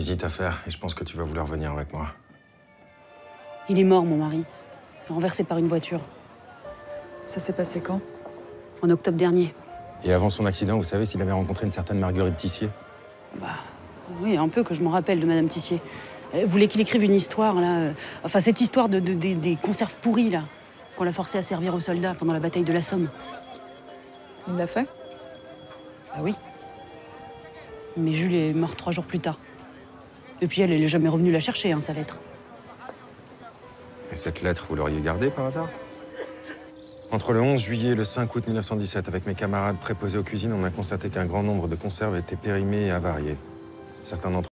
visite à faire et je pense que tu vas vouloir venir avec moi. Il est mort, mon mari. Renversé par une voiture. Ça s'est passé quand? En octobre dernier. Et avant son accident, vous savez s'il avait rencontré une certaine Marguerite Tissier? Bah, oui, un peu que je m'en rappelle de Madame Tissier. Elle voulait qu'il écrive une histoire, là. euh, Enfin, cette histoire de, de- des- des conserves pourries, là. Qu'on l'a forcé à servir aux soldats pendant la bataille de la Somme. Il l'a fait? Ah oui. Mais Jules est mort trois jours plus tard. Et puis elle, elle est jamais revenue la chercher, hein, sa lettre. Et cette lettre, vous l'auriez gardée par hasard? Entre le 11 juillet et le 5 août 1917, avec mes camarades préposés aux cuisines, on a constaté qu'un grand nombre de conserves étaient périmées et avariées. Certains d'entre